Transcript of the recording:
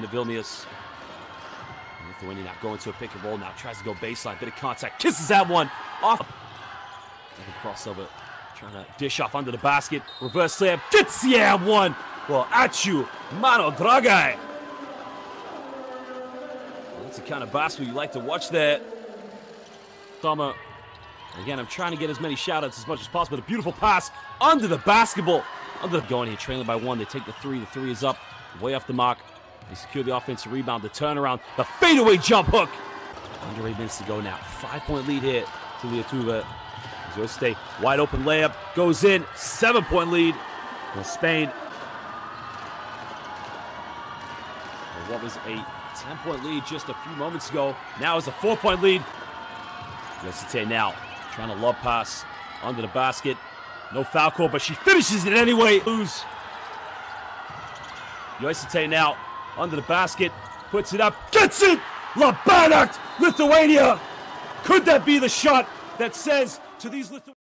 to Vilnius. Lithuania now going to a pick and roll now. Tries to go baseline. Bit of contact. Kisses that one off. Double crossover. Trying to dish off under the basket. Reverse slam. Gets the yeah, one. Well, at you. Mano Dragaj. Well, that's the kind of basketball you like to watch there. Summer. Again, I'm trying to get as many shoutouts as much as possible. A beautiful pass under the basketball. Under the going here, trailing by one. They take the three. The three is up. Way off the mark. They secure the offensive rebound, the turnaround, the fadeaway jump hook. Under eight minutes to go now. Five point lead here to Lietuva. He's stay wide open layup goes in. Seven point lead for Spain. What was a 10 point lead just a few moments ago. Now is a four point lead. Yosite now trying to love pass under the basket. No foul call, but she finishes it anyway. Lose. Yosite now under the basket, puts it up, gets it! Labanakt, Lithuania! Could that be the shot that says to these Lithuanians?